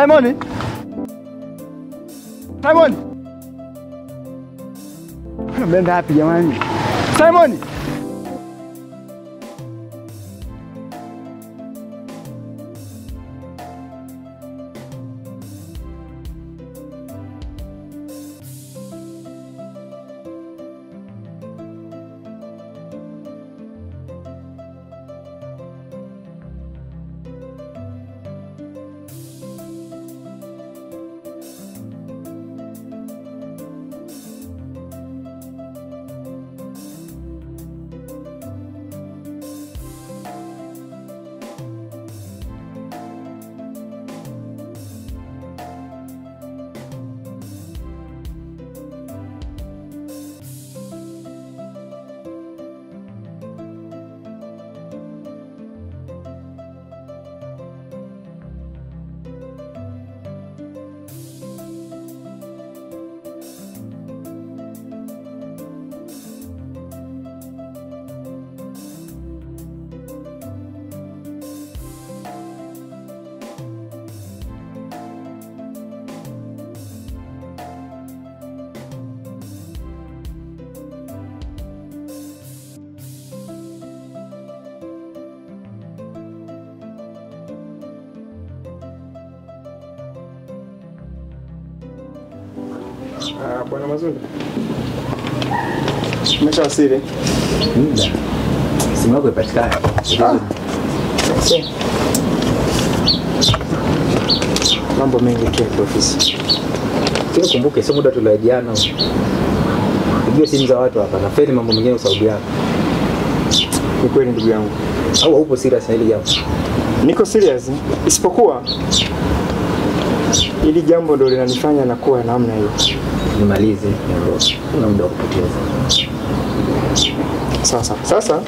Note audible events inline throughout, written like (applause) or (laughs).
Simon. Simon. Ameenda wapi jamani? Simon. Bwana Mazunda. Umeshawasili? Muda. Simu yako ipatikana? Mambo mengi tu ya ofisi. Kile kumbuke sio muda tuliojiana. Pigia simu za watu hapa nafeli mambo mengine usaudiana. Ni kweli ndugu yangu, Au haupo serious na hili jambo? niko serious, isipokuwa hili jambo ndo linanifanya nakuwa namna hiyo. Nimalize niondoke. Una muda wa kupoteza. Sasa sasa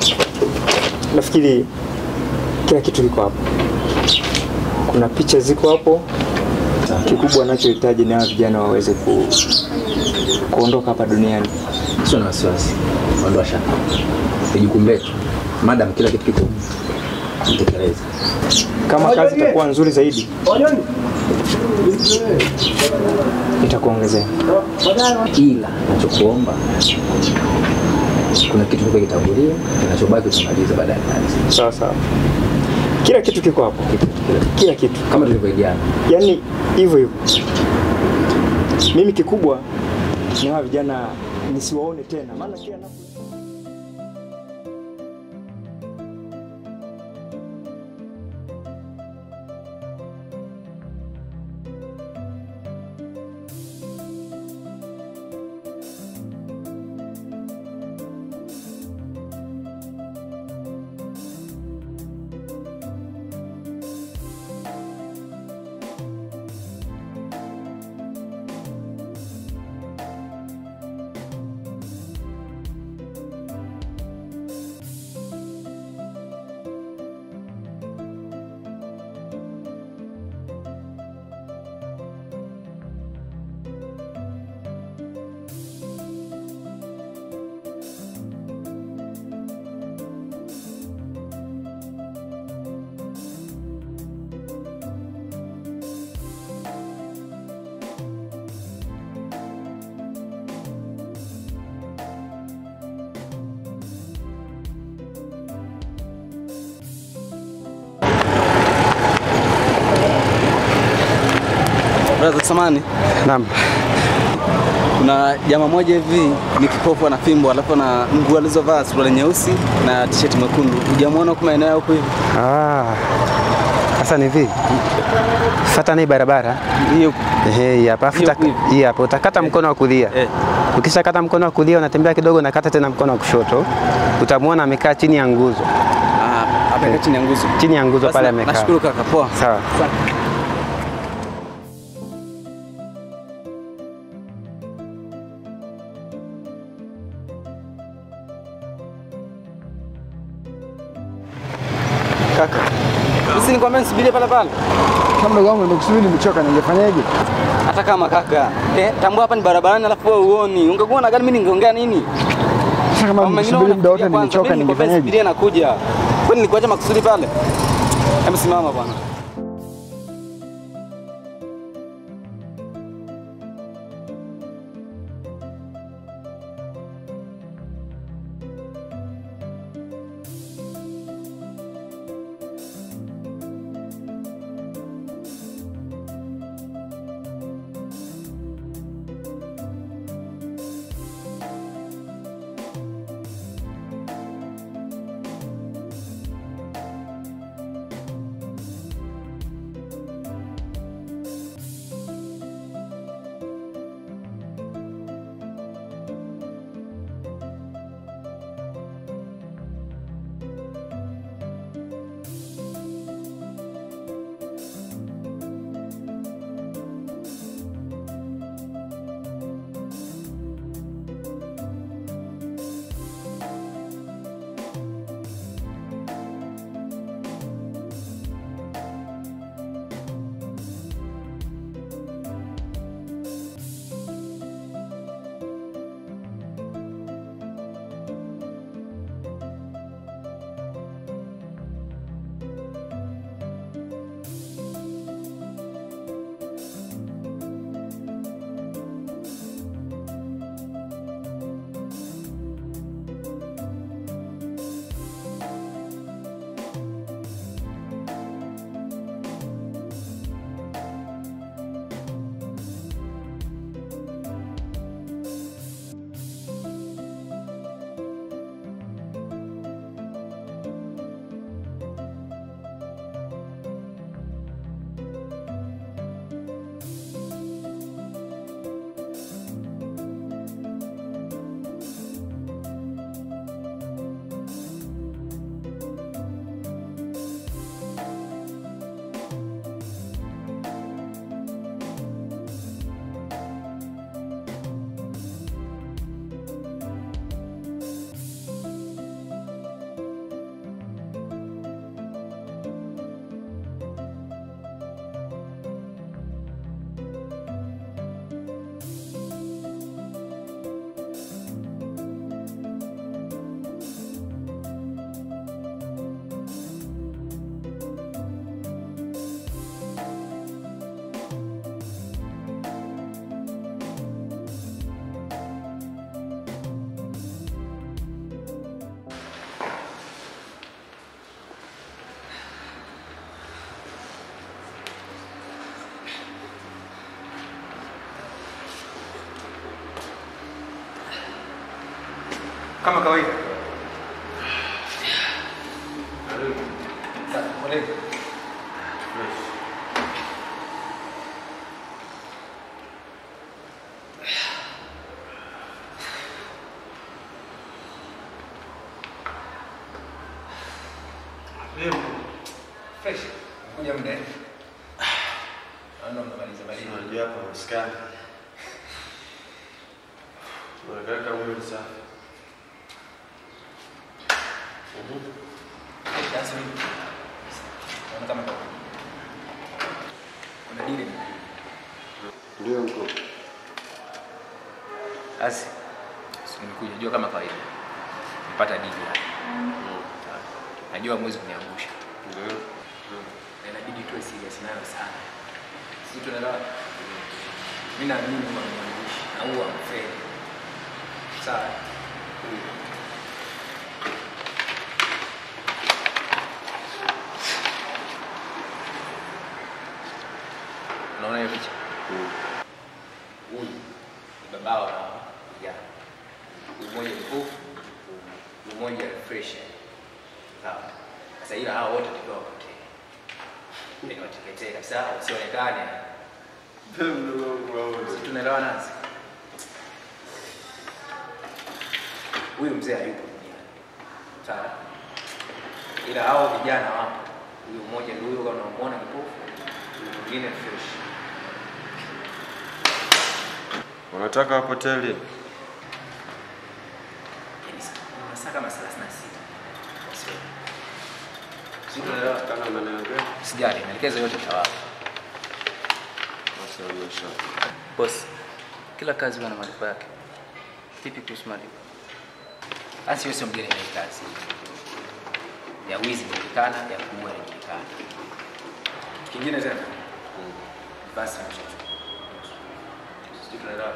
nafikiri kila kitu kiko hapo, kuna picha ziko hapo. Kikubwa anachohitaji ni hawa vijana waweze ku, kuondoka hapa duniani. Sio na wasiwasi. Ondoa shaka. Ni jukumu letu. Madam kila kitu kiko tekeleza. Kama kazi itakuwa nzuri zaidi, nitakuongezea. Ila nachokuomba kuna kitu kitangulia, kinachobaki tumalize baada ya kazi. Sawa sawa, kila kitu kiko hapo, kila kitu Kama tulivyoidiana. yani hivyo hivyo. Mimi kikubwa ni hawa vijana nisiwaone tena, maana kila napo jamaa moja hivi ni kipofu na fimbo alafu na nguo alizovaa suruali nyeusi na t-shirt mwekundu. Hujamwona huko maeneo huko hivi? Ah, sasa ni hivi, fata ni barabara Hiyo ehe, hii hapa, futa hii hapo utakata mkono wa kulia. eh. Ukisha kata mkono wa kulia, unatembea kidogo, unakata tena mkono wa kushoto, utamwona amekaa chini ya nguzo, Ah, amekaa chini ya nguzo. chini ya nguzo pale amekaa. Nashukuru kaka, poa. Sawa. Sawa. Kaka, Sisi nikwambia nisubirie pale pale. Kama mdogo wangu nimekusubiri nimechoka, ningefanyaje? Hata kama kaka. Eh, tambua hapa ni barabarani alafu wewe uoni. Ungekuwa na gari mimi ningeongea nini? Sasa kama nimekusubiri muda wote nimechoka, ningefanyaje? nisubirie nakuja. Kwani nilikuacha makusudi pale? Hebu simama bwana. Kama kawaida. Fresh. Kuja muda. Naona mnamaliza maliza. Unajua hapa usikani. Unakaka mwili safi. Sasa mimi. Naona kama kawaida. Kuna dili. Ndio mko. Asi. Nimekuja jua kama kawaida. Nipata dili hapa. Najua mwezi kuniangusha. mm. Na inabidi tuwe serious nayo sana. Sisi tunaelewa. Mimi naamini kwa mwandishi na huwa mfeli. Sawa. Unaona hiyo picha? Huyu ni babao na vijana. Huyu mmoja ni hofu, huyu mmoja ni fresh. Sawa. Sasa ila hao wote tukiwa wapotee. Ni Sisi tunaelewa nasi. Huyu mzee hayupo duniani. Sawa. Ila hao vijana wapo. Huyu mmoja ndio huyo unamuona kipofu. Huyu mwingine fresh. Unataka wapoteli? lini? masaa kama 36. Wasiwe. Kana maneno Sijali, maelekezo yote nitawapa. Basi. Boss, kila kazi huwa na malipo yake. Vipi kuhusu malipo? Asi wewe mgeni na kazi. Ya wizi inajulikana, ya kuua inajulikana. Kingine tena. Basi mchezo. Sisi tunaelewa.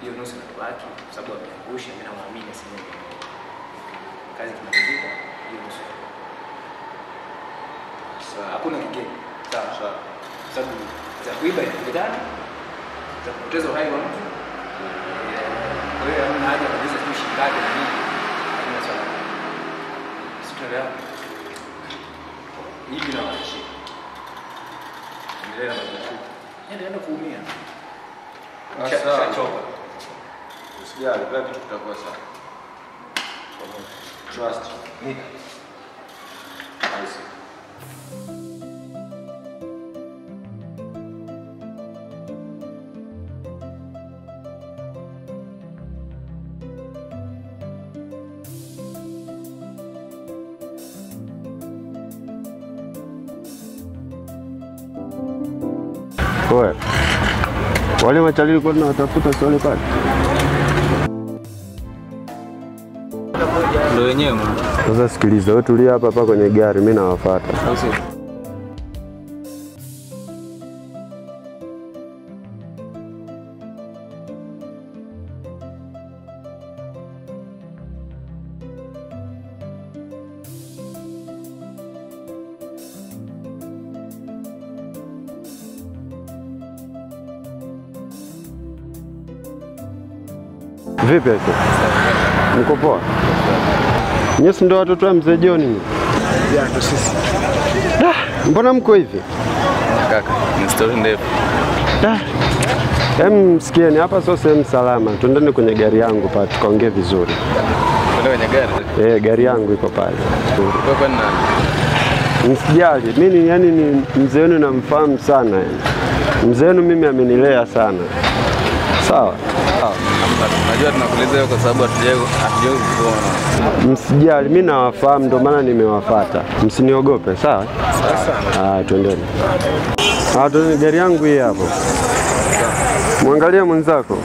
Hiyo nusu inabaki kwa sababu ameangusha, mimi namwamini asiye. Kazi kimalizika, hiyo nusu. Sawa. Hakuna kingine. Sawa. Sawa. sababu za kuiba inajulikana, za kupoteza uhai wa mtu. Kwa hiyo hamna haja kabisa tu shilingi na nini, hamna swala. sitaelewa. Hivi na wanashi. Endelea na majukumu. Endelea kuumia. Sawa. Chachoka. Usijali, kila kitu kitakuwa sawa. Trust. Nika. Machalili kwa tunawatafuta si wale pale? Ndio wenyewe. Sasa sikiliza, wewe tulia hapa hapa kwenye gari, mimi nawafuata. Nyesi ndo watoto wa mzee John? nyinyi? Da, mbona mko hivi? Kaka, ni story ndefu. Da. Hem, msikieni hapa sio sehemu salama. tuendeni kwenye gari yangu pa tukaongee vizuri. Kwenda kwenye gari. Eh, gari yangu iko pale. Kwa nani? Msijali, mimi yani ni mzee wenu namfahamu sana yani. Mzee wenu mimi amenilea sana. Sawa? Sawa. Najua tunakuuliza hiyo kwa sababu hatujui kuona. Msijali, mimi nawafahamu ndio maana nimewafata. Msiniogope, sawa? Ah, twendeni. Ah, twendeni gari yangu hii hapo. Mwangalie mwenzako.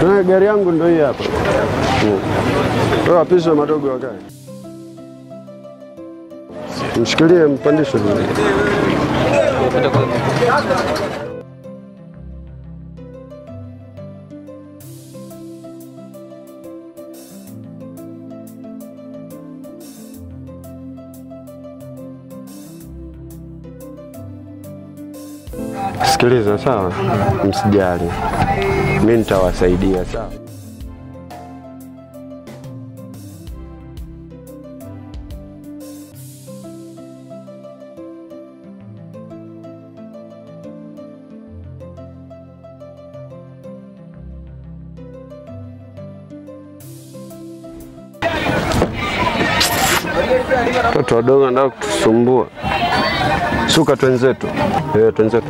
Twendeni, gari yangu ndio hii hapa. Mm. Wewe wapisha madogo wakae. Mshikilie mpandishe. Kwenda Sikiliza, sawa? Msijali, mi nitawasaidia, sawa? Watoto wadogo wanataka kutusumbua. Suka twenzetu, eh, twenzetu.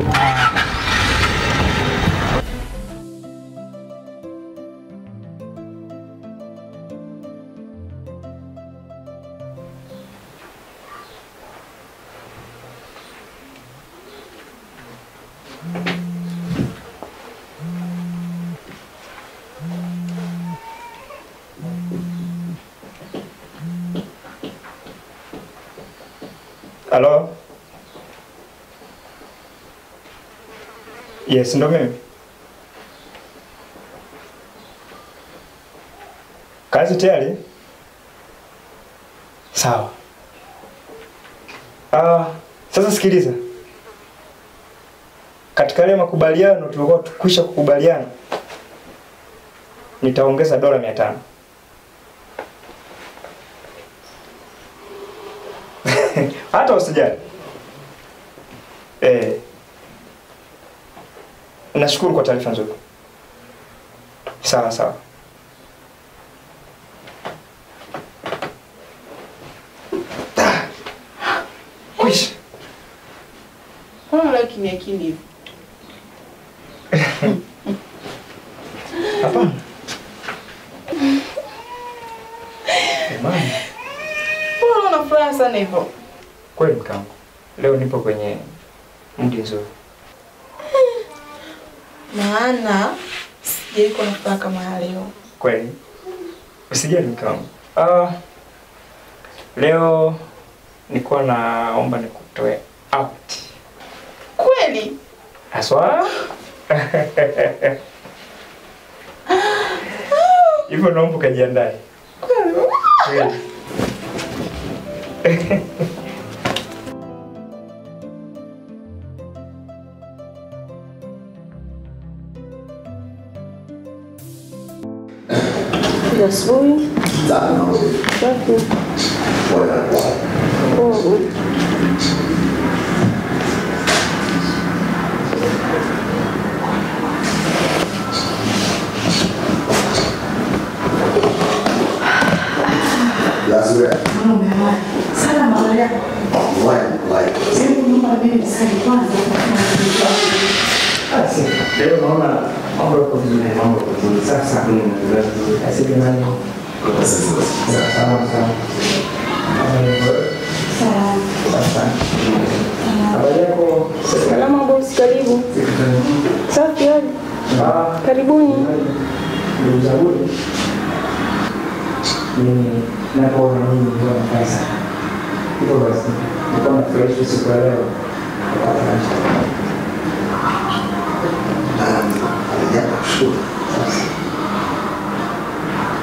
Yes, ndio mimi. Kazi tayari? Sawa. Ah, sasa sikiliza. Katika yale makubaliano tulikuwa tukwisha kukubaliana, nitaongeza dola mia tano. (laughs) Hata usijali. Nashukuru kwa taarifa nzuri. Sawa sawa. Ah! (laughs) Hivyo? Kweli mkangu, leo nipo kwenye mdi nzuri. Maana sijawahi kuwa na furaha kama ya leo. Kweli usijali mke wangu. Uh, leo nilikuwa naomba nikutoe out Kweli? haswa (laughs) hivyo, naomba ukajiandae. Kweli. (laughs) Asubuhi. Safi. Oh. Basi, leo naona mambo yako vizuri, mambo yako vizuri. Sasa asili nani? Sawa sawa. Sasa. Habari yako? Salama bosi, karibu. Safi hali. Ah, Karibuni. ndugu zangu. Mimi napoona mimi ndio nafasi. Hivyo basi, nilikuwa nafurahi siku ya leo.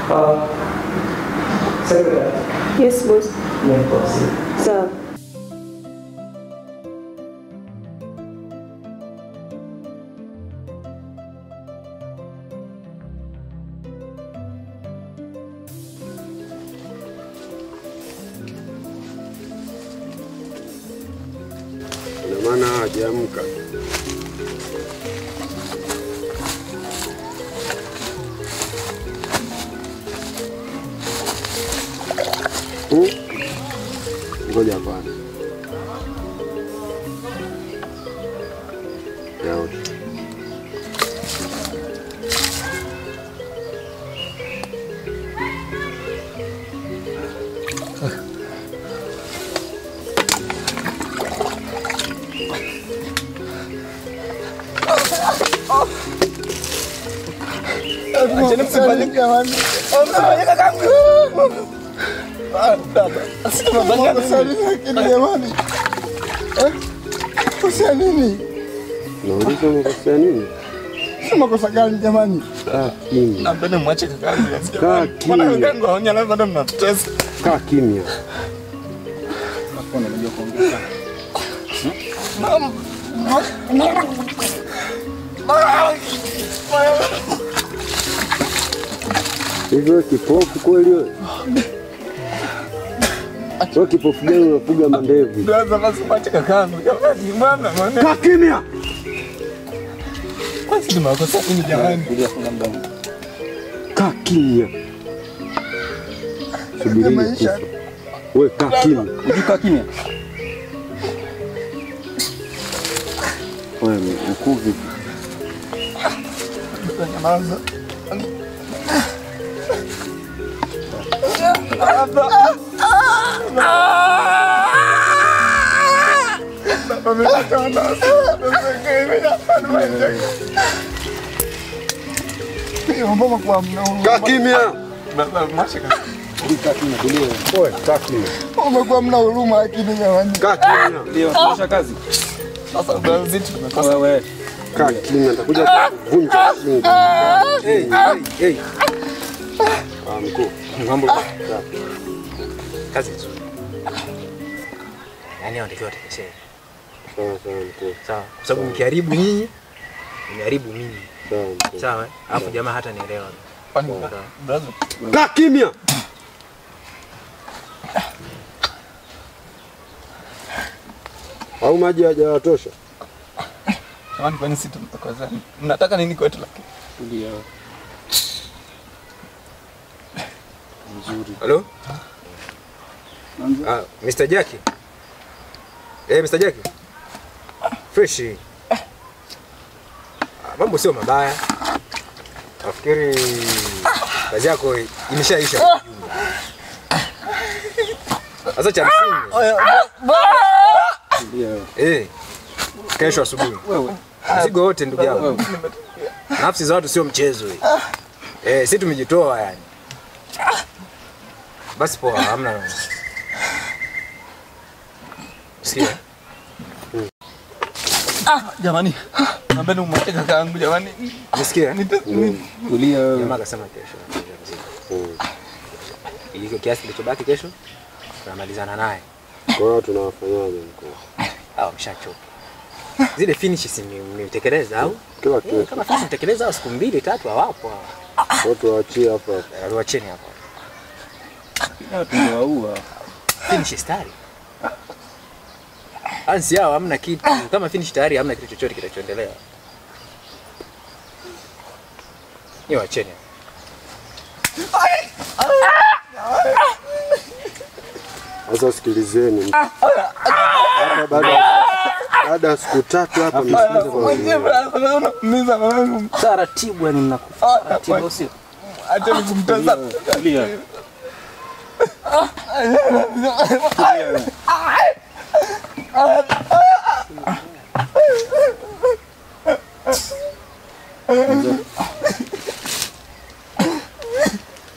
Ah, sekretari, Yes boss. mimi kwa sisi. Sawa. Ina maana hajaamka. gue jagoan ya udah Jangan sebalik jangan. Oh, sebalik kagak. Mantap. Jamani, kosea nini? Nauliza umekosea nini? Si makosa gani jamani? Kaa kimya. Mwache kakangu. Hivyo kipofu kweli wewe? Kipofu gani unafuga mandevu? Blaza basi mwache kakangu. Jamani, bwana, maana Kaa kimya. basi ni makosa nini jamani? Kaa kimya. Subiri. Wewe kaa kimya. Ujuka kimya. Wewe mkuu vipi? Nyamaza. Mbona kwa mnao? Kaa kimya. Umekuwa mna huruma lakini jamani. Kaa kimya. Ndio, kazi. Sasa blaza tumekosa. Wewe. Kaa kimya. Nitakuja kuvunja. Hey, hey, hey. Ah, mkuu. Mambo kazi nzuri. Yaani wanatakiwa watekeshee. Sawa sawa. Sawa. Kwa sababu mkiharibu nyinyi, nimeharibu mimi. Sawa eh? Alafu jamaa hata nielewa. Kaa kimya. Au maji hajawatosha? Jamani, kwani sisi tunakosa? Mnataka nini kwetu lakini? Halo? Ah, Mr. Jackie. Eh, Mr. Jack. Fresh. Ah, mambo sio mabaya. Nafikiri kazi yako imeshaisha. Sasa cha msingi. Eh. Kesho asubuhi. Wewe. Mzigo wote ndugu yangu. Nafsi za watu sio mchezo hii. Eh, sisi tumejitoa yani. Basi poa, hamna. Sikia. Jamani, naomba nimwache kaka yangu jamani. Nisikia. Tulia. Jamaa akasema kesho. Hiyo kiasi kilichobaki kesho tunamalizana naye. Kwa hiyo tunawafanyaje mkuu? Au mshachoka. Zile finish si mtekeleza au? Kila kitu. Kama finish mtekeleza au siku mbili tatu hawapo. Watu waachie hapa. Waliwacheni hapa. Tumewaua. Finish tayari. Ansi yao hamna kitu. Kama finish tayari hamna kitu chochote kitachoendelea. Ni wacheni. Sasa sikilizeni. Baada baada ya siku tatu hapa msikize kwa Taratibu yani mnakufa. Taratibu sio? acha nikumtazama. Tulia.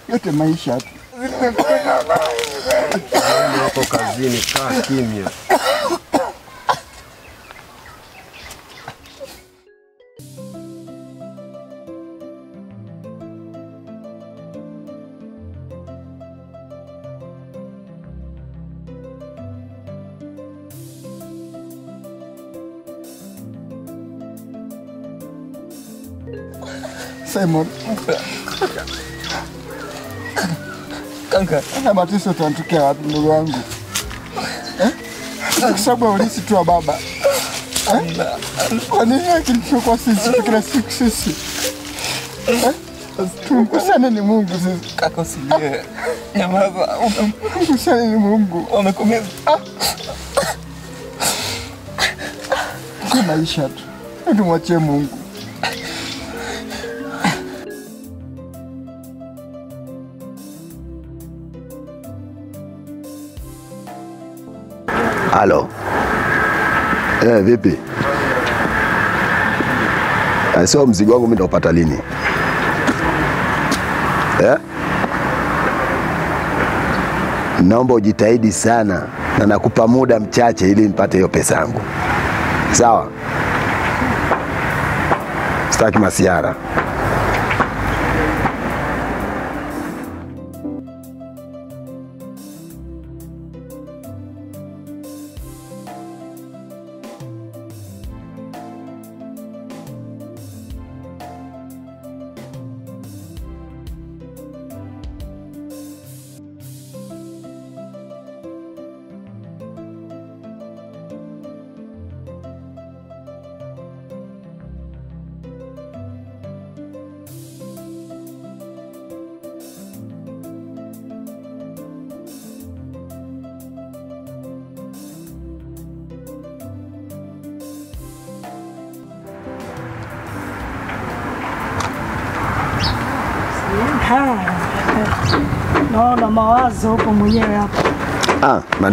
Yote maisha tu. hapo kazini, kaa kimya. Simon. kanka, haya mateso wapi ndugu wangu? Eh? Kwa sababu ulisi tu wa baba. Eh? Kwa nini akilichokuwa sisi kila siku sisi? Eh? Tumkusane ni Mungu sisi. Kaka. Nyamaza. Tumkusane ni Mungu. wamekumeza Kwa maisha tu. Tumwachie Mungu. Halo. Eh, vipi? Eh, sio mzigo wangu mimi nitaupata lini? Eh? Naomba ujitahidi sana na nakupa muda mchache ili nipate hiyo pesa yangu. Sawa? Sitaki masiara.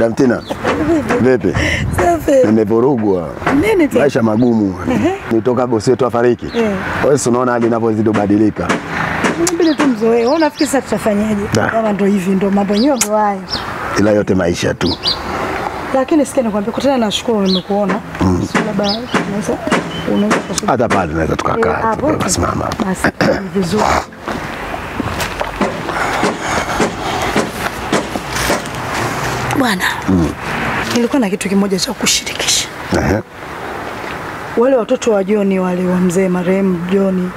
Madam Tina. Vipi? Safi. Nimevurugwa. Nini tena? Maisha magumu. Nitoka bosi wetu afariki. Eh. Wewe si unaona hali inavyozidi kubadilika. Inabidi tu mzoee. Wewe unafikiri sasa tutafanyaje? Kama ndo hivi ndo mambo yenyewe ndo hayo. Ila yote maisha tu. Lakini sikia nikwambia kutana na shukuru nimekuona. Mm. Labda unaweza unaweza. Hata pale tunaweza Eh, tukakaa hapo. tukasimama. Basi vizuri. Bwana, mm. nilikuwa na kitu kimoja cha kushirikisha. uh-huh. Wale watoto wa Joni wale wa mzee marehemu Joni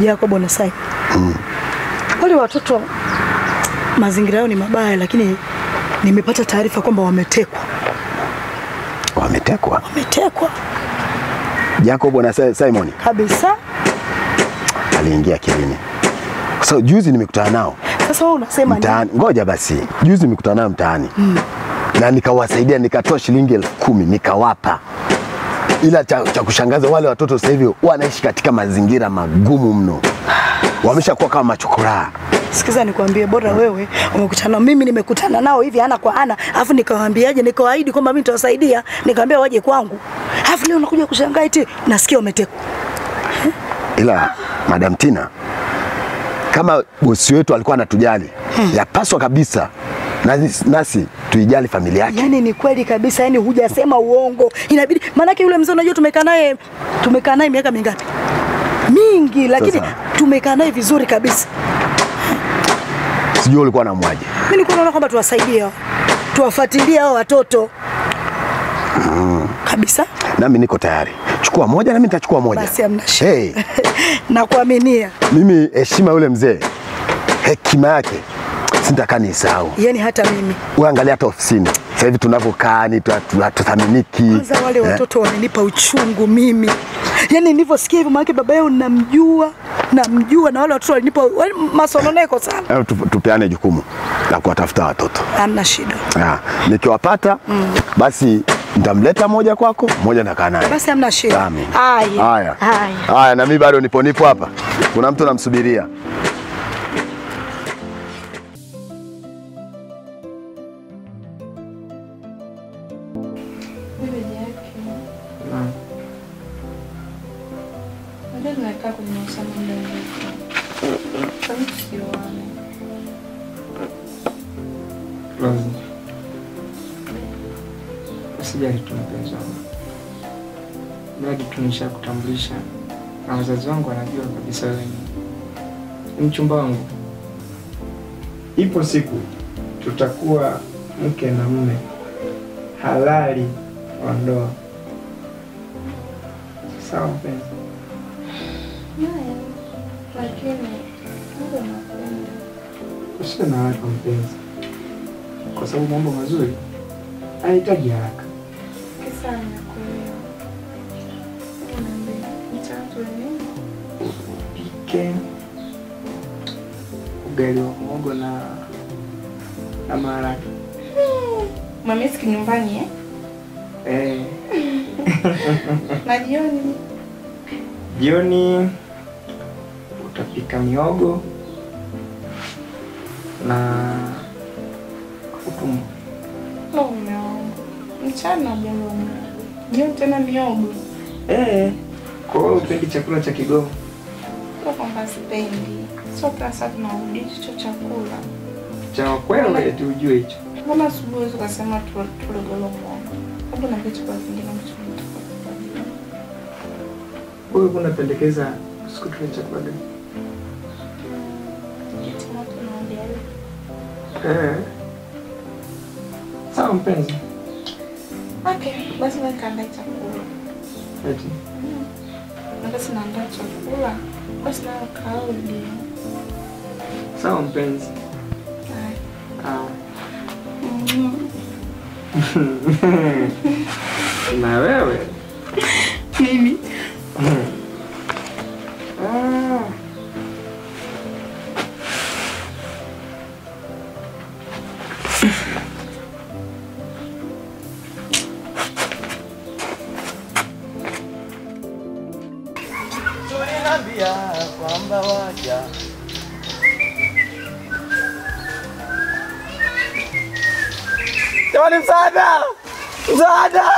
Jacob na Sai. mm. Wale watoto mazingira yao ni mabaya, lakini nimepata taarifa kwamba wametekwa. Wametekwa. Wametekwa Jacob na Si- Simon kabisa. aliingia kilini. So juzi nimekutana nao Sasa wewe unasema nini? mtaani. Ngoja basi, juzi nimekutana nao mtaani na nikawasaidia, nikatoa shilingi elfu kumi nikawapa, ila cha, cha kushangaza wale watoto sasa hivi wanaishi katika mazingira magumu mno, wameshakuwa kama machokoraa. Sikiza nikwambie, bora wewe umekutana mimi nimekutana nao hivi ana kwa ana, alafu nikawaambiaje, nikawaahidi kwamba mimi nitawasaidia, nikawaambia waje kwangu, alafu leo unakuja kushangaa eti nasikia umetekwa. ila Madam Tina, kama bosi wetu alikuwa anatujali hmm. yapaswa kabisa nasi, nasi tuijali familia yake. Yani ni kweli kabisa, yani hujasema uongo, inabidi maanake yule mzee unajua tumekaa naye tumekaa naye miaka mingapi? Mingi, lakini tumekaa naye vizuri kabisa. Sijui ulikuwa namwaje. Mimi nilikuwa naona kwamba tuwasaidie hao, tuwafuatilie hao watoto kabisa. Nami niko tayari, chukua moja na mimi nitachukua moja. Basi shida. Hey, (laughs) Nakuaminia, mimi heshima yule mzee, hekima yake sitakaa nisahau. Yaani hata mimi Wewe angalia hata ofisini sasa hivi tunavyokaa ni tu- tu- hatuthaminiki. kwanza wale Eh? watoto wamenipa uchungu mimi, yaani nilivyosikia hivyo, maana baba yao namjua, namjua na wale watoto walinipa wale masononeko sana. Eh, tupeane jukumu la kuwatafuta watoto. Hamna shida, Ah, nikiwapata basi nitamleta moja kwako, moja nakaa naye. basi hamna shida. Haya. haya. Haya, na mimi bado nipo nipo hapa. Kuna mtu namsubiria. Na wazazi wangu wanajua kabisa wewe ni- mchumba wangu. Ipo siku tutakuwa mke na mume halali wa ndoa. Sawa mpenzi? Usiwe na haraka mpenzi, kwa sababu mambo mazuri hayahitaji haraka. Kisa anakuelewa. Nini? Ugali wa muhogo na na maharage. Mamesiki nyumbani eh? Eh, (laughs) Na jioni jioni utapika miogo na utumbo. mume wangu. Mchana. Jioni tena miogo. Eh, kwa hiyo upendi chakula cha Kigoma? Sio kwamba sipendi. Sio saa tunarudi hicho chakula. Cha wakwewe eti ujue hicho. Mbona asubuhi ukasema tu- tule golo moja? Labda unaambia chakula kingine tunataka. Wewe unapendekeza siku tule chakula gani? Eh. Sawa mpenzi. Okay, basi wewe kaandae chakula. Eti. Na basi naandaa chakula. Basi nayo kaudi. Sawa mpenzi. Haya. Ah. Mm. na wewe Msaada!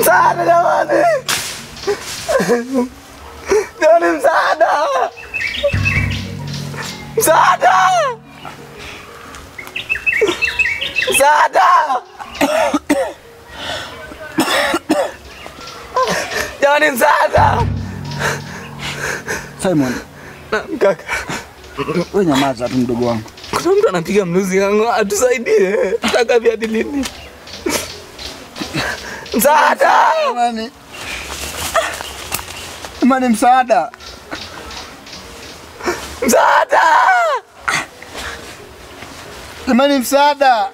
Msaada jamani! Jamani, msaada! Msaada! Msaada! Jamani, msaada! Simon, Kaka, wewe nyamaza tu mdogo wangu. kuna mtu anapiga mnuzi yangu, atusaidie. Tutaka vya lini? Msaada! mani, mani msaada, Msaada! jamani, msaada,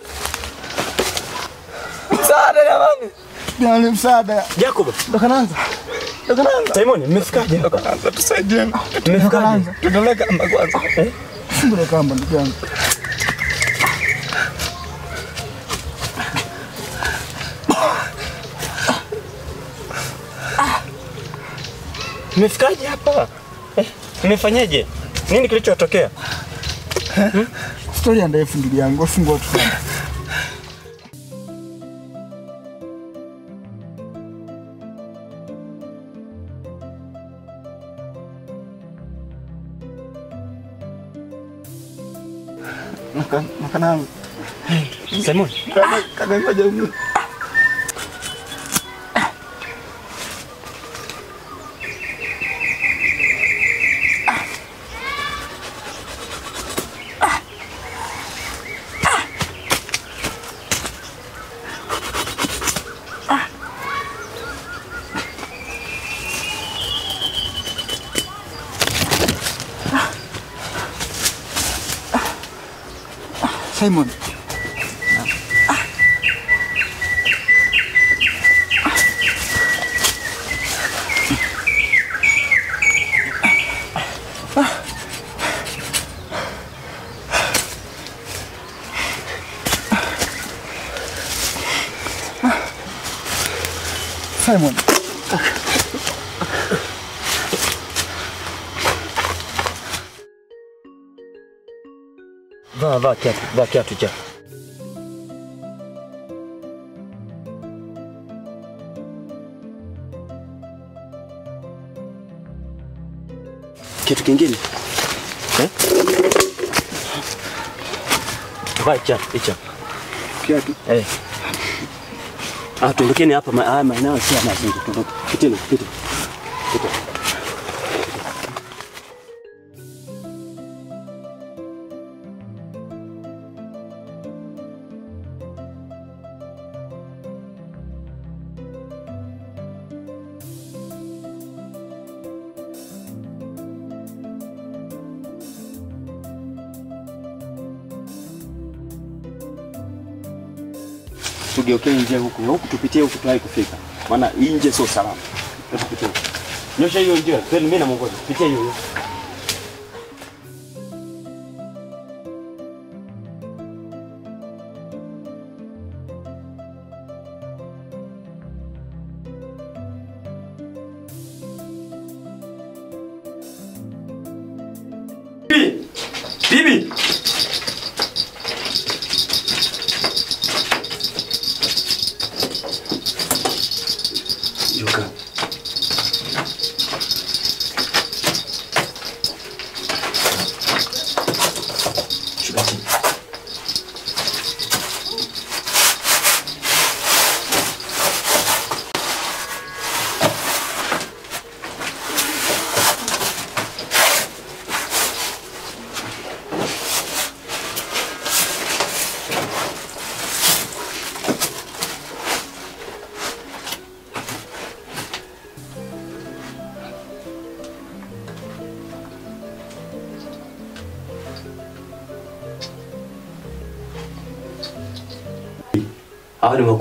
Msaada jamani! jamani, msaada. Jacob, Dokananza, Dokananza, Simon, mmefikaje? Kwanza tusaidie. Mmefikaje? Tutolee kamba kwanza. Eh? fungule kamba ndugu yangu. Mmefikaje hapa? Eh? Mmefanyaje? Nini kilichotokea? Hmm? Stori ndefu ndugu yangu, fungua tu. Makanangu. Simon. Kaka ngoja mimi. Simon. Simon. Vaa vaa kiatu, vaa kiatu chako. Kitu kingine eh? Vaa hicho hicho. Kiatu. Eh. Ah, tundukeni hapa, haya maeneo si mazuri. Tuondoke. Piteni, piteni. Piteni. Nje huku, huku tupitie huku tuwahi kufika, maana nje sio salama. Hebu tupitie. Nyosha hiyo njia, then mimi na mwongoza. Pitia hiyo hiyo.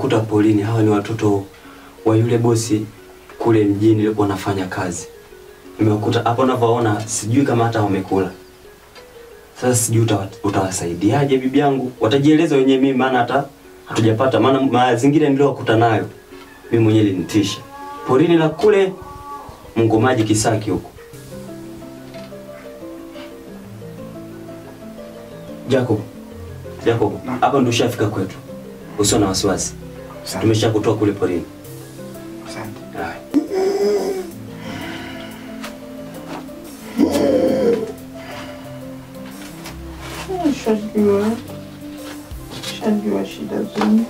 Ni polini, hawa ni watoto wa yule bosi kule mjini nilipo nafanya kazi. Nimewakuta hapo unavyoona, sijui kama hata wamekula. Sasa sijui utawa- utawasaidiaje bibi yangu? Watajieleza wenyewe, mimi maana hata hatujapata, maana mazingira niliyowakuta nayo mimi mwenyewe linitisha. Porini la kule Mungomaji Kisaki huko. Jacob, Jacob, hapa ndio ushafika kwetu. Usio na wasiwasi. Tumesha kutoa kule porini. Asante. Nishajua shida zenu,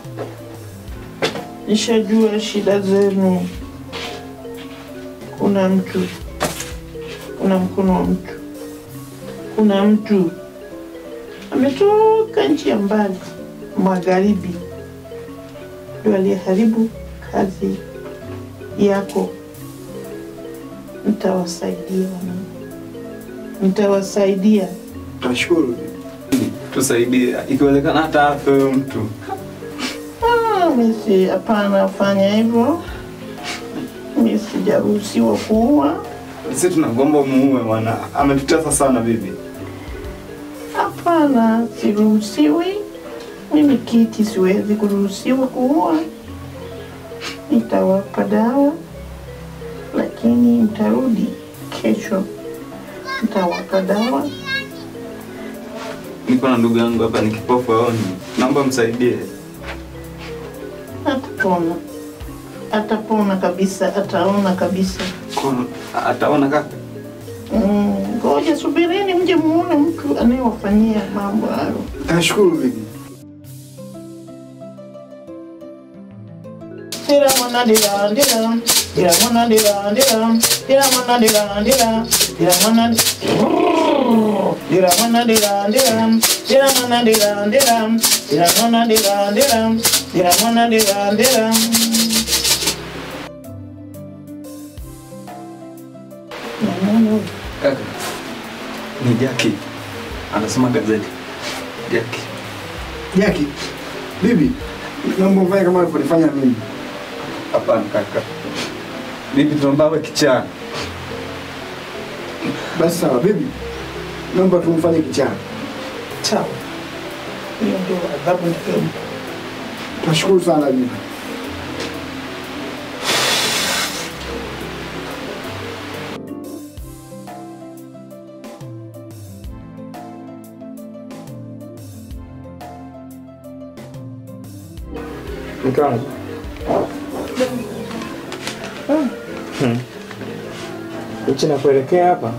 nishajua shida zenu. Kuna mtu, kuna mkono wa mtu, kuna mtu. Ametoka nchi ya mbali magharibi, ndio aliyeharibu kazi yako. Mtawasaidia, mtawasaidia. Tashukuru. Tusaidie, ikiwezekana hata afe mtu. (laughs) Misi mimi hapana, fanya hivyo. mi sijaruhusiwa kuua. Sisi tunagomba muue bwana, ametutesa sana bibi. Hapana, siruhusiwi. Mimi kiti siwezi kuruhusiwa kuua. Nitawapa dawa, lakini mtarudi kesho Nitawapa dawa. Niko na ndugu yangu hapa ni kipofu aoni, naomba msaidie. Atapona, atapona kabisa, ataona kabisa. Kono, ataona kaka. Mm, Ngoja subirini mje muone mtu anayewafanyia mambo hayo. Nashukuru bibi. Dira mwana dira dira. Dira mwana dira dira. Dira mwana dira dira. Dira mwana dira mwana dira dira. Dira mwana dira dira. Dira mwana dira dira. Dira mwana dira dira. Kaka, ni Jaki anasoma gazeti. Jaki, Jaki, bibi, naomba ufanye kama ulivyonifanya mimi. Hapana kaka. Bibi, tunaomba awe kichaa. Basi sawa bibi, naomba tumfanye kichaa. Sawa. Hiyo ndio adhabu nitakayompa. Nashukuru sana bibi. Mke Hichi nakuelekea hapa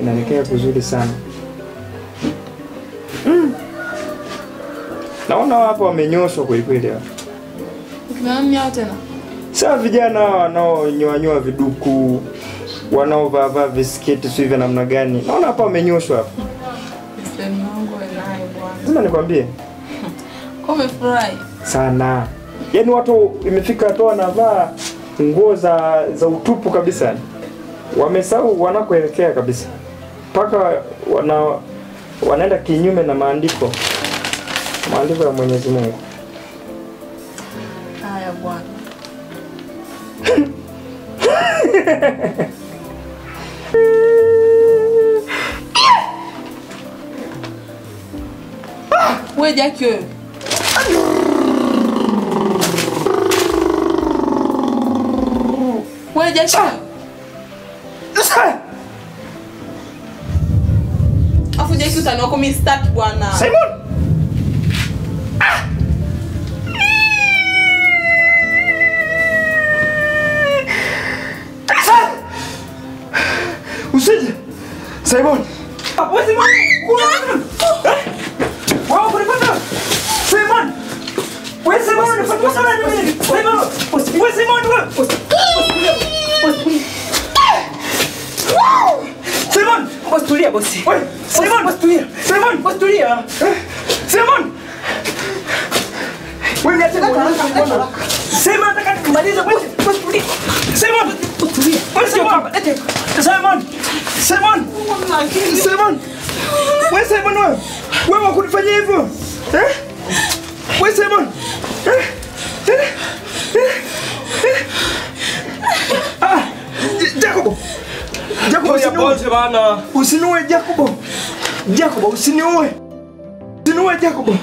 inaelekea kuzuri sana. Mm. Naona hapa wamenyoshwa kwelikweli hapa. Tena? Saa vijana hawa wanaonywanyoa viduku wanaovaavaa visketi sio hivyo namna gani, naona hapa wamenyoshwa hapa. Lazima nikwambie (laughs) Kwa sana, yaani watu imefika hatua wanavaa nguo za, za utupu kabisa, wamesahau wanakoelekea kabisa, mpaka wana, wanaenda kinyume na maandiko maandiko ya Mwenyezi Mungu. Haya bwana. (laughs) Wewe Jackie wewe. Jackie. Afu Jackie utaniwako mimi start bwana. Simon! Usije. Simon. Simon. Simon. Tulia bosi. Simon. Bosi tulia. Simon. Bosi tulia. Simon. Wewe niache kwa Simon nataka kumaliza bosi. Bosi tulia. Simon. Bosi tulia. Bosi Simon. Simon. Simon. Simon. Wewe Simon wewe. Wewe wakunifanyia hivyo? Eh? Wewe. Eh? Eh? Eh? Eh? Ah, Jacob. Jacob usiniue bana. Usiniue Jacobo. Jacobo, usiniue. Usiniue Jacobo.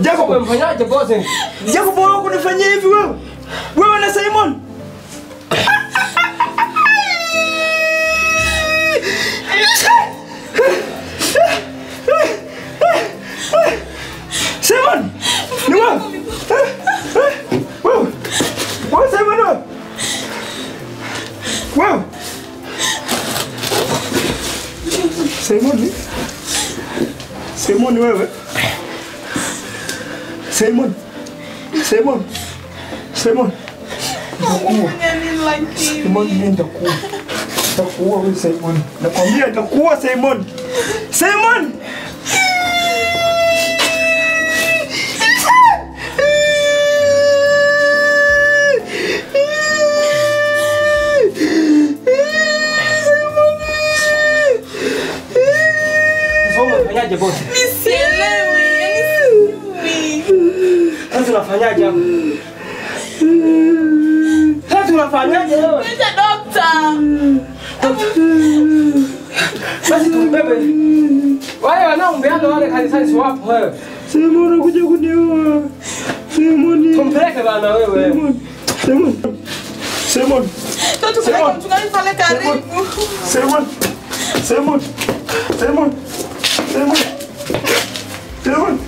Jacobo mfanyaje boss? Jacobo wewe kunifanyia hivi wewe? Wewe na? Simon! Simon. Simon. Simon. Da kuwa. Simon ne da kuwa. Da Simon. Da kuwa Simon. Simon. Unafanyaje hapo? Sasa unafanyaje wewe? Nita dokta. Basi tumbebe. Wale wanaombeana wale kanisani si wapo wewe. Simon anakuja kuniua. Simon. Tumpeleke bana wewe. Simon. Simon. Simon. Ndio tupeleke mchungaji pale karibu. Simon. Simon. Simon. Simon. Simon.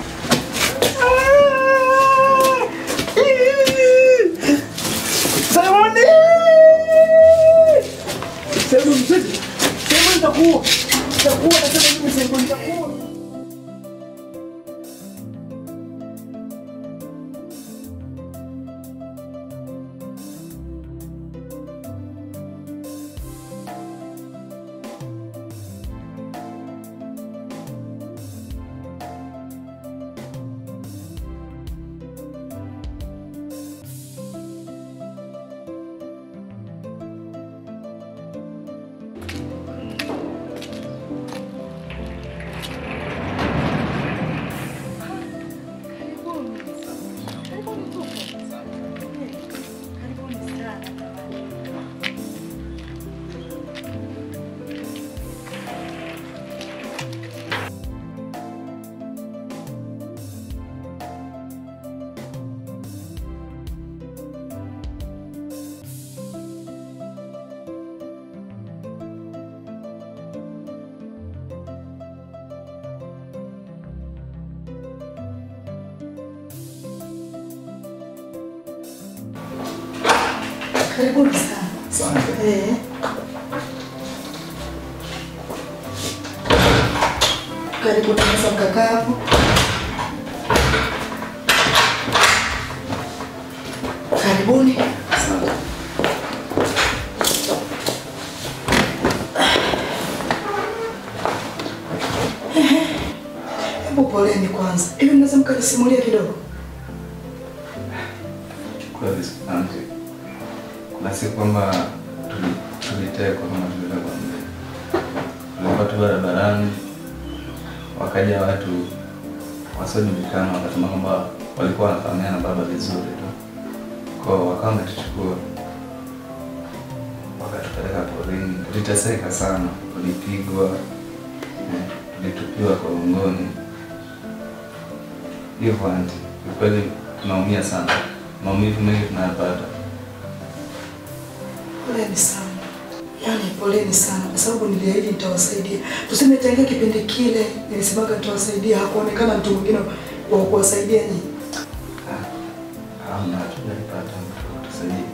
Karibuni sana. Eh. Karibu tunaweza mkakaa hapo. Siku kwamba tuli- tulitekwa kama tulivyokwambia, tulikuwa tu barabarani, wakaja watu wasiojulikana wakasema kwamba walikuwa wanafahamiana na baba vizuri tu, kwao wakawa wametuchukua wakatupeleka porini. Tuliteseka sana, tulipigwa, eh, tulitupiwa korongoni hivyo anti, ukweli tunaumia sana, maumivu mengi tunayapata. Poleni sana. Yaani poleni sana kwa sababu niliahidi nitawasaidia. Tuseme tangia kipindi kile nilisemaga nitawasaidia, hakuonekana mtu mwingine wa kuwasaidia nyinyi. Hamna, tujalipata mtu wa kutusaidia.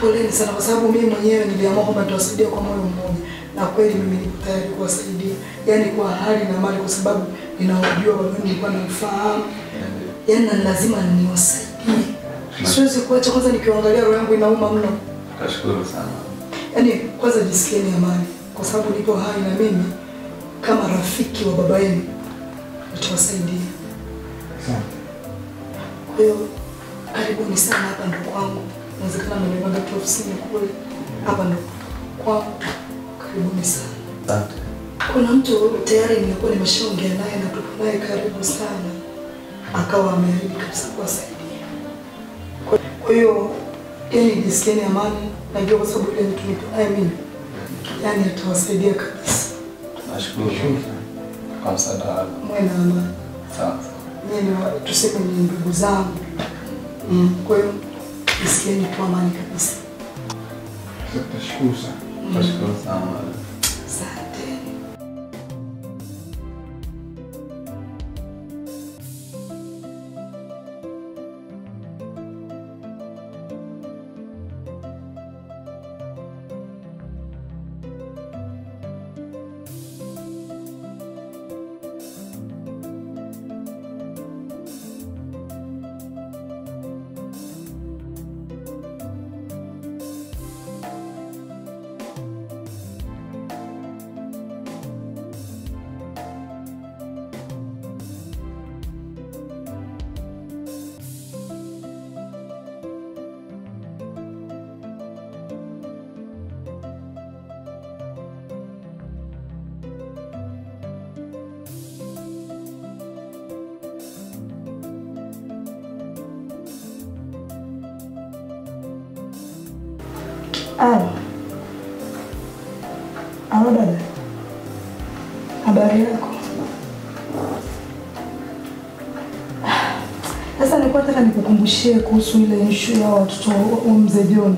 Poleni sana kwa sababu mimi mwenyewe niliamua kwamba nitawasaidia kwa moyo mmoja, na kweli mimi niko tayari kuwasaidia, yaani kwa hali na mali, kwa sababu ninawajua baba, nilikuwa namfahamu, yaani na lazima niwasaidie. Siwezi kuacha, kwanza nikiangalia roho yangu inauma mno. Nashukuru sana. Yaani kwanza jisikieni amani, kwa sababu nipo hai na mimi kama rafiki wa baba yenu nitawasaidia. Kwa hiyo karibuni sana, hapa ndo kwangu. Inawezekana mmenipanga tu ofisini kule, hapa ndo kwangu. Karibuni sana. Asante. Kuna mtu tayari nilikuwa nimeshaongea naye na tupo naye karibu sana, akawa ameahidi kabisa kuwasaidia. Kwa- hiyo yani, jisikieni amani, najua kwa sababu ile mtu naye mimi, yani atawasaidia kabisa. Nashukuru kwa msaada wako. Mwe na amani. Sawa. Wa- tuseme ni ndugu zangu. Mm. Kwa hiyo jisikieni kwa amani kabisa. Nashukuru sana. Nashukuru sana. Nataka nikukumbushie kuhusu ile nshu ya watoto wa mzee John.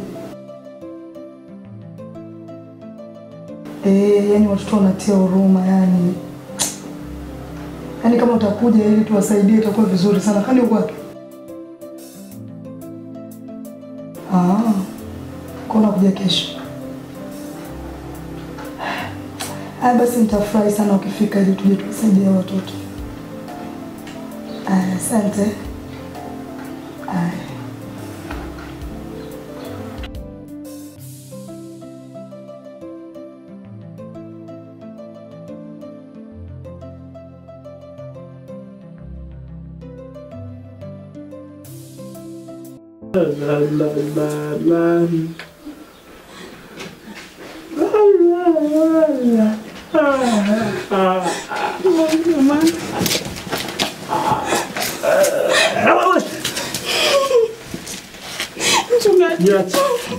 Eh, yani watoto wanatia huruma yani. Yaani kama utakuja ili tuwasaidie itakuwa vizuri sana. Kani uko wapi? Ah. Kona kuja kesho. Ah, basi nitafurahi sana ukifika ili tuje tuwasaidie watoto. Asante.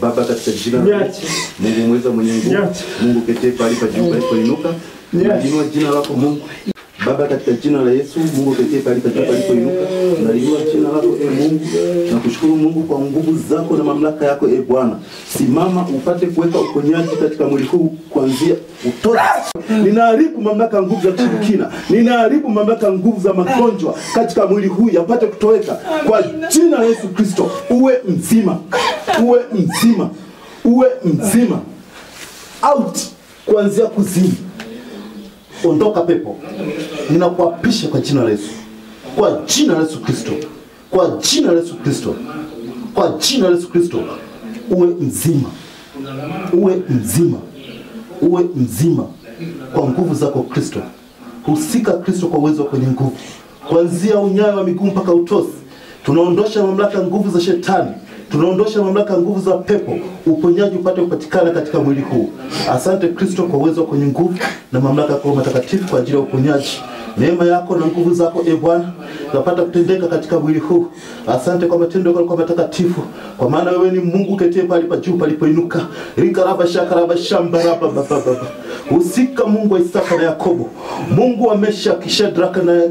Baba, katika jina la Yesu, Mungu mweza mwenye nguvu, Mungu ketee pahali pa juu palipoinuka, tunaliinua jina lako Mungu. Baba, katika jina la Yesu, Mungu pekee palipo juu palipoinuka, tunaliinua jina lako e Mungu. na kushukuru Mungu kwa nguvu zako na mamlaka yako e Bwana. Simama upate kuweka uponyaji katika mwili huu kuanzia utoto. Ninaharibu mamlaka nguvu za kushirikina, ninaharibu mamlaka nguvu za magonjwa katika mwili huu yapate kutoweka kwa jina la Yesu Kristo. Uwe mzima, uwe mzima, uwe mzima, out kuanzia kuzimu. Ondoka pepo, ninakuapisha kwa jina la Yesu, kwa jina la Yesu Kristo, kwa jina la Yesu Kristo, kwa jina la Yesu Kristo, uwe mzima, uwe mzima, uwe mzima. Kwa nguvu zako Kristo. Husika Kristo kwa uwezo kwenye wenye nguvu, kuanzia unyayo wa miguu mpaka utosi. Tunaondosha mamlaka nguvu za shetani, tunaondosha mamlaka nguvu za pepo, uponyaji upate kupatikana katika mwili huu. Asante Kristo kwa uwezo kwenye nguvu na mamlaka kwa matakatifu kwa ajili ya uponyaji. Neema yako na nguvu zako e Bwana napata kutendeka katika mwili huu. Asante kwa matendo yako kwa matakatifu, kwa maana wewe ni Mungu ketie pale pa juu palipoinuka. Rikaraba shakaraba shambaraba baba baba. Husika Mungu wa Isaka na Yakobo, Mungu wa Meshaki, Shadraka na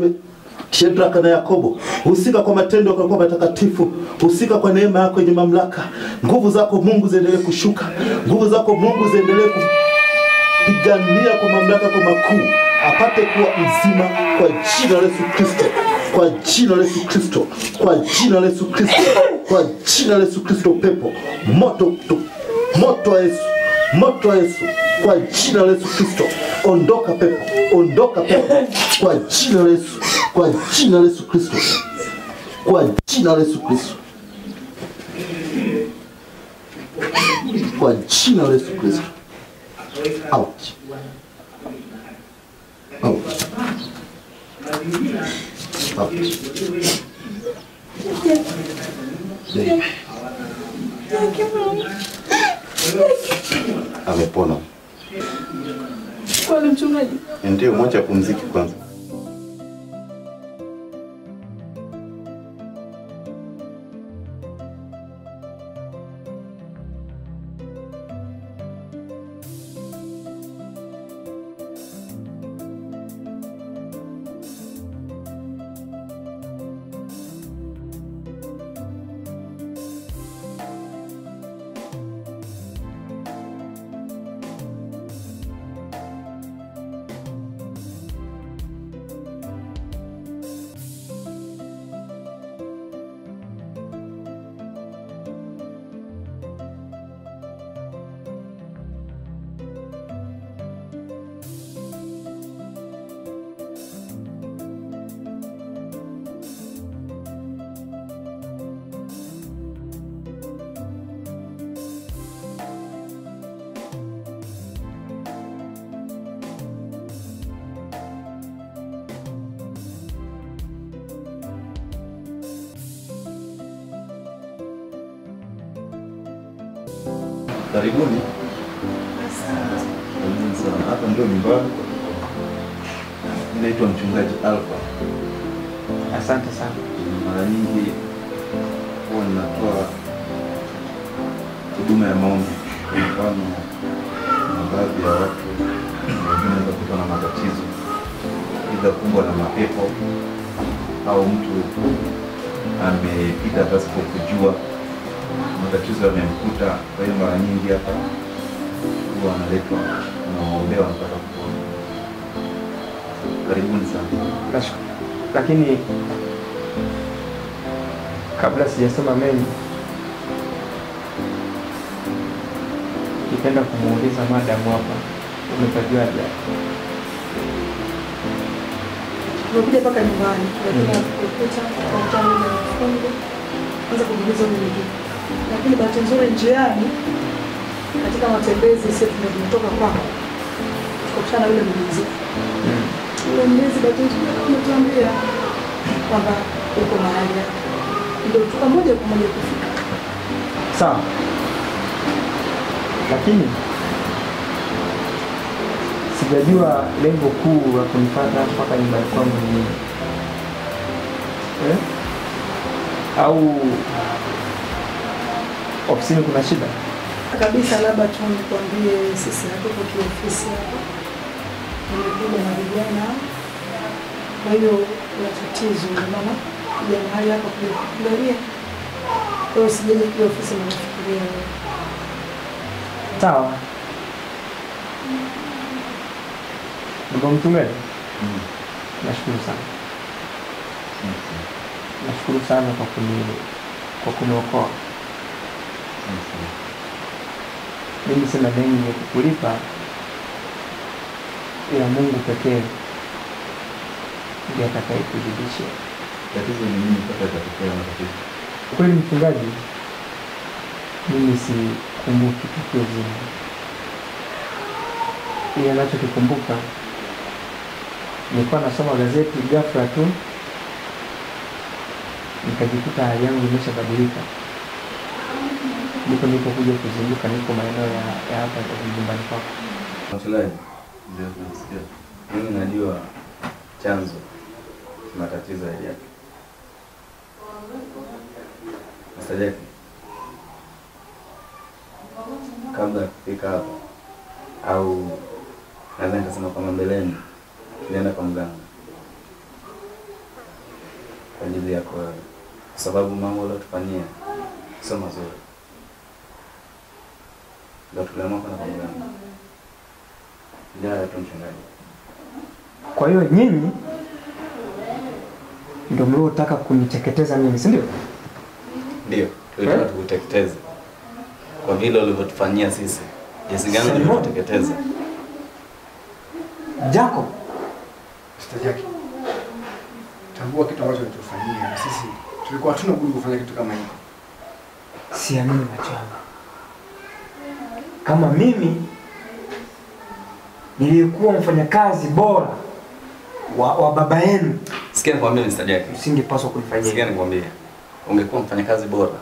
Shadraka na Yakobo, husika kwa matendo yako matakatifu, husika kwa neema yako yenye mamlaka. Nguvu zako Mungu ziendelee kushuka, nguvu zako Mungu ziendelee kupigania kwa mamlaka kwa makuu, apate kuwa mzima kwa jina la Yesu Kristo, kwa jina la Yesu Kristo, kwa jina la Yesu Kristo, kwa jina la Yesu Kristo. Pepo moto, moto wa Yesu, moto wa Yesu, kwa jina la Yesu Kristo, ondoka pepo, ondoka pepo, kwa jina la Yesu, kwa jina la Yesu Kristo, kwa jina la Yesu Kristo, kwa jina la Yesu Kristo. Out. Out. Out. Amepona. Mchungaji? Ndio, mwacha apumzike kwanza. Karibuni. Sana. Hapa ndio nyumbani. Naitwa mchungaji Alpha. Asante sana. Mara nyingi huwa ninatoa huduma ya maombi. Kwa mfano, na baadhi ya watu wanaweza wanakuta na matatizo, idha kumbwa na mapepo au mtu amepita pasipo kujua matatizo yamemkuta. Kwa hiyo mara nyingi hapa huwa analetwa naombewa mpaka kupona. Karibuni sana. Nashukuru. Lakini kabla sijasoma mengi, kipenda kumuuliza madamu hapa, umetajuaje? Tumekuja mpaka nyumbani, lakini hatukukuta kwa mchango na mfungo kwanza kujiuliza mimi. Lakini bahati nzuri njiani katika matembezi sisi tumetoka kwako tukakutana na yule mlinzi. Yule mlinzi bahati nzuri ametuambia kwamba uko mahali hapa, ndio tuka moja kwa moja kufika. Sawa, lakini sijajua lengo kuu la kunipata mpaka nyumbani kwangu ni nini eh? Au ofisini kuna shida? kabisa, labda tu nikwambie, sisi hatuko kiofisi hapa, nimekuja na vijana, kwa hiyo kuna tatizo, ndio maana kuja mahali hapa kuangalia. Kwa hiyo sijaje kiofisi, nafikiria. Sawa. Ndugu mchungaji, nashukuru sana, nashukuru sana kwa kuni kwa kuniokoa. Mimi sina deni ya kukulipa, ila Mungu pekee ndiye atakayekuzidisha. Tatizo ni nini mpaka ikatokea matatizo? Kweli mchungaji, mimi sikumbuki tukio zima, ila nachokikumbuka nilikuwa nasoma gazeti, ghafla tu nikajikuta hali yangu imeshabadilika, ndipo kuja kuzinduka, niko maeneo ya, ya hapa nyumbani kwako. Ndio tunasikia. Mimi najua chanzo cha matatizo ya Jaki. Mr. Kabla ya kufika hapa au naweza nikasema kwamba mbeleni, nienda kwa mganga kwa ajili wewe, kwa sababu mambo uliotufanyia sio mazuri, kwa mganga. Ndio tu mchungaji. Kwa hiyo nyinyi ndio mliotaka kuniteketeza mimi, si ndio? Ndio, tulitaka tukuteketeze kwa vile ulivyotufanyia sisi, jinsi gani ulivyoteketeza. Jacob, Mr. Jackie, tambua kitu ambacho ulitufanyia sisi tulikuwa hatuna budi kufanya kitu kama hiko. siamini macho yangu. Kama mimi niliyekuwa mfanyakazi bora wa, wa baba yenu, Sikia nikwambie Mr. Jack, usingepaswa kunifanyia Sikia nikwambie. Ungekuwa mfanyakazi bora.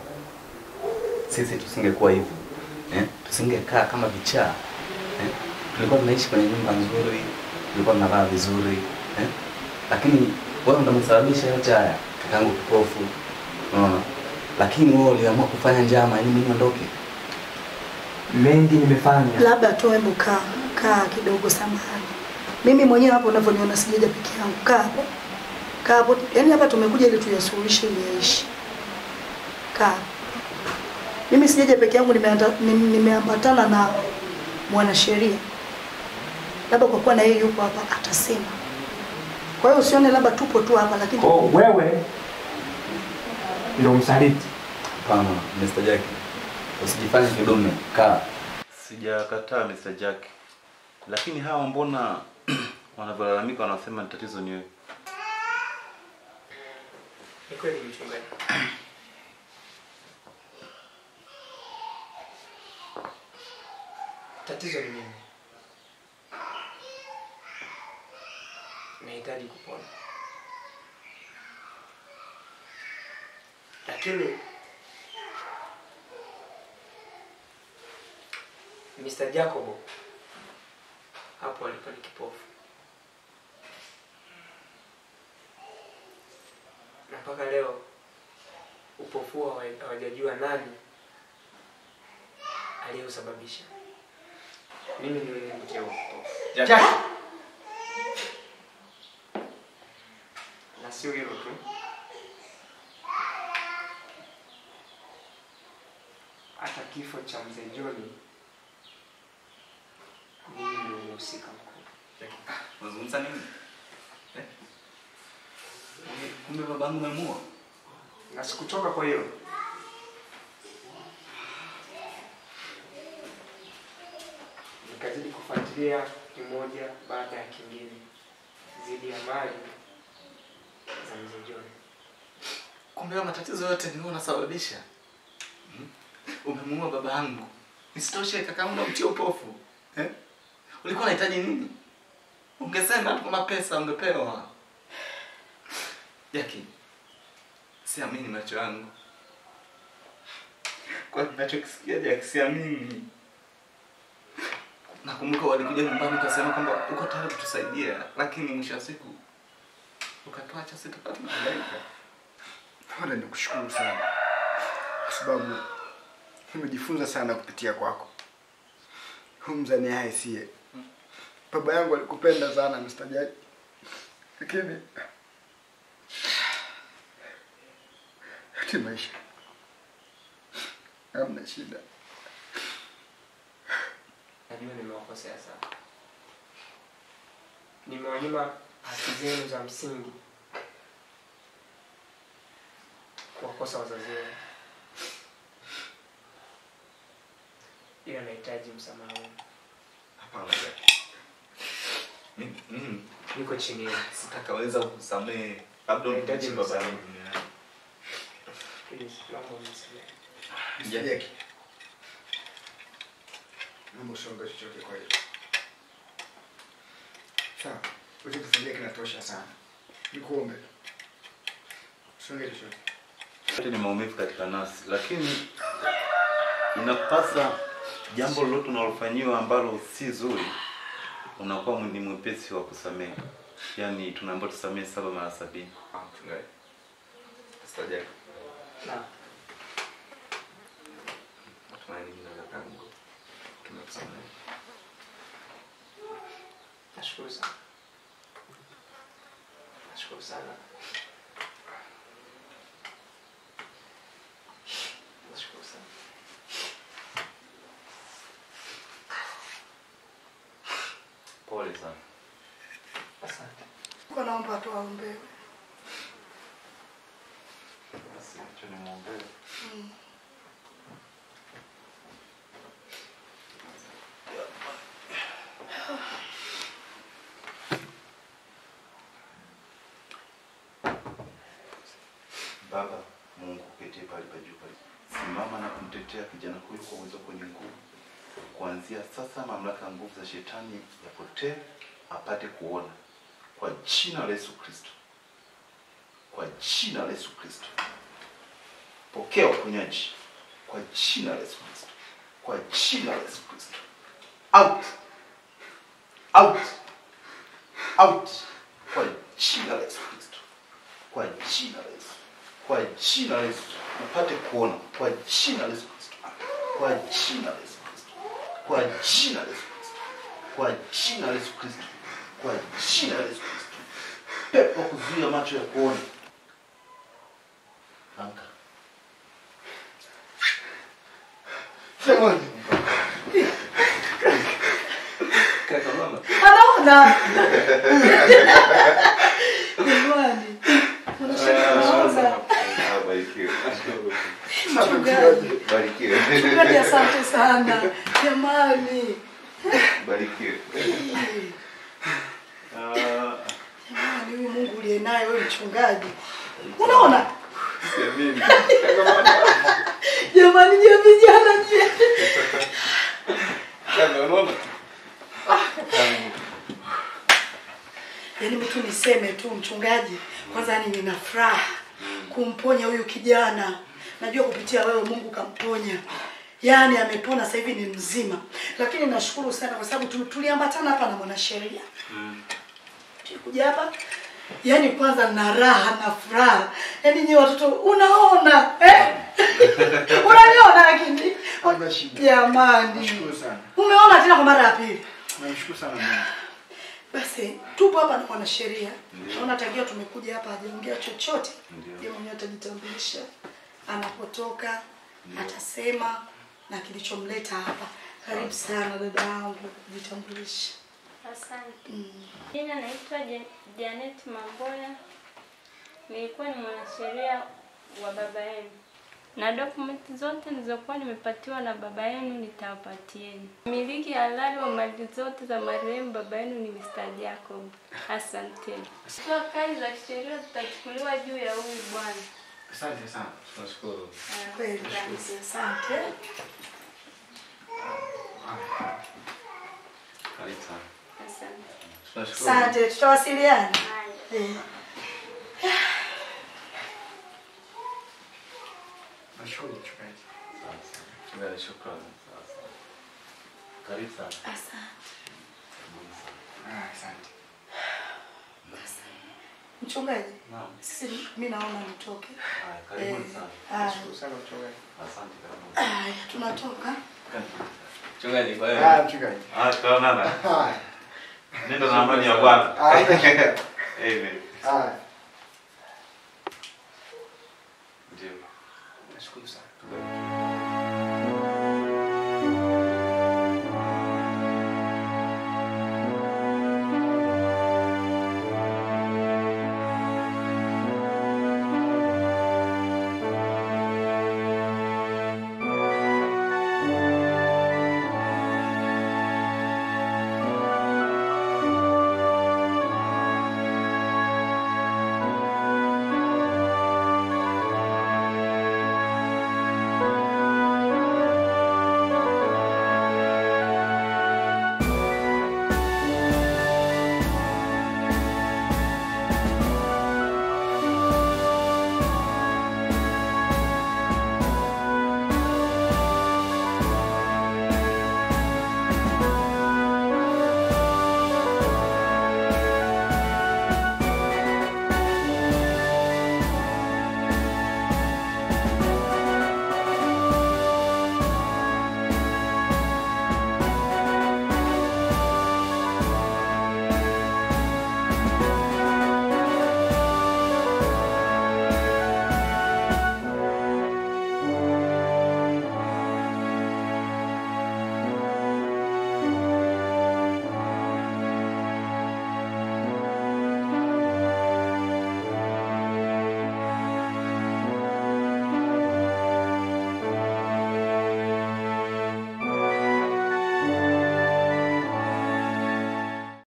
Sisi tusingekuwa hivi. Eh? Tusingekaa kama vichaa. Eh? Tulikuwa tunaishi kwenye nyumba nzuri, tulikuwa tunavaa vizuri, eh? Lakini wewe ndo umesababisha yote haya. Kakangu kipofu. Unaona? Lakini wewe uliamua kufanya njama ili mimi niondoke. Mengi nimefanya. Labda tu hebu kaa kaa kidogo, samahani. Mimi mwenyewe hapo unavyoniona sijaja peke yangu. Kaa hapo, kaa hapo. Yaani hapa tumekuja ili tuyasuluhishe ili yaishi. Kaa. Mimi sijaja peke yangu, nimeambatana nime nimeambatana na mwanasheria. Labda kwa kuwa na yeye yuko hapa atasema. Kwa hiyo usione labda tupo tu hapa, lakini Oh, wewe ndio msaliti. Hapana, Mr. Jackie. Usijifanye kidume. Kaa. Sijakataa Mr. Jack. Lakini hawa mbona (clears throat) wanavyolalamika wanasema ni tatizo ni wewe. Ni kweli mchungaji. (clears throat) Tatizo ni mimi. Nahitaji kupona, lakini Mr. Jacobo hapo alikuwa ni kipofu, na mpaka leo upofu hawajajua nani aliyeusababisha. Mimi ndio nilimtia upofu. Na sio hilo tu, hata kifo cha mzee Joni mhusika mkuu. Unazungumza nini? Eh? Kumbe babangu amemua. Na sikutoka kwa hiyo. Nikazidi kufuatilia kimoja baada ya kingine zidi ya mali za mzee John. Kumbe matatizo yote ni wewe unasababisha. Hmm? Umemuua baba yangu. Isitoshe kakaangu na mtia upofu. Eh? Ulikuwa unahitaji nini? Ungesema hapo kama pesa ungepewa. Jackie. Siamini macho yangu. Kwa ninachokisikia Jackie siamini. Nakumbuka walikuja nyumbani ukasema kwamba uko tayari kutusaidia, lakini mwisho wa siku ukatuacha sisi tupate kuhangaika. Bwana, nikushukuru sana kwa sababu nimejifunza sana kupitia kwako. Humzani hai sie. Baba yangu alikupenda sana Mr. Jaji, lakini ati maisha hamna shida. Najua nimewakosea sana, nimewanyima haki zenu za msingi, kuwakosa wazazi wenu, ila nahitaji msamaha wenu. Hapana Niko chini sitakaweza kukusamehe. Labda baba yangu duniani. Chochote kwa. Sawa, kinatosha sana. Nikuombe chochote. Ni maumivu katika nasi, lakini inapasa jambo lolote unalofanyiwa ambalo si zuri, unakuwa ni mwepesi wa kusamehe. Yaani tunaambiwa tusamehe saba mara sabini. Ah. Nashukuru sana, nashukuru sana, nashukuru sana. Pole sana. Asante. Kwa naomba tuwaombewe. waombewe. Basi acha nimwombee. Mm. Baba Mungu uketie pale pa juu pale, simama na kumtetea kijana huyu kwa uwezo kwenye nguvu. Kuanzia sasa, mamlaka ya nguvu za shetani yapotee, apate kuona kwa jina la Yesu Kristo, kwa jina la Yesu Kristo. Pokea uponyaji kwa jina la Yesu Kristo, kwa jina la Yesu Kristo. Out, out, out, kwa jina la Yesu Kristo, kwa jina la Yesu kwa jina la Yesu upate kuona kwa jina la Yesu Kristo, kwa jina la Yesu Kristo, kwa jina la Yesu Kristo, kwa jina la Yesu Kristo, kwa jina la Yesu Kristo. Pepo kuzuia macho ya kuona, amka. Kaka mama. Anaona. Jamani. Barikiwe. Barikiwe. Mchungaji, asante sana. Jamani. Barikiwe. Ah, Jamani, huyu Mungu uliye naye wewe mchungaji. Unaona? siamini. Jamani, je, vijana je? Kaka unaona? Yaani mimi tu niseme tu mchungaji, kwanza ni nina furaha kumponya huyu kijana. Najua kupitia wewe Mungu kamponya. Yaani amepona sasa hivi ni mzima. Lakini nashukuru sana kwa sababu tuliambatana hapa na mwanasheria. Tulikuja hapa yaani kwanza na raha na furaha. Yaani nyi watoto unaona eh? (laughs) Unaniona lakini jamani. Nashukuru sana. Umeona tena kwa mara ya pili. Basi tupo hapa na mwanasheria. Naona tangia tumekuja hapa hajaongea chochote. Ndio. Yeye mwenyewe atajitambulisha anapotoka, atasema na kilichomleta hapa. Karibu sana dada yangu, jitambulishe. Asante. Jina naitwa Janet Mamboya. Nilikuwa ni mwanasheria wa baba yenu, na dokumenti zote nilizokuwa nimepatiwa na baba yenu nitawapatieni. Miliki halali wa mali zote za marehemu baba yenu ni Mr. Jacob. Asanteni. Hatua kali za kisheria zitachukuliwa juu ya huyu bwana. Asante sana, tunashukuru. Kweli kabisa, asante. Karibu sana. Asante. Asante, tutawasiliana. Eh. Nashukuru mchungaji. Mchungaji, shukrani. Karibu sana. Asante. Ah, asante. Mchungaji, Naam. sisi mimi naona mtoke. Haya, karibuni Eh, sana. Nashukuru sana mchungaji. Asante karibuni. Haya, tunatoka. Mchungaji, kwa hiyo. Haya, mchungaji. Ah, tutaonana. Nenda na amani ya Bwana. Amen. Haya.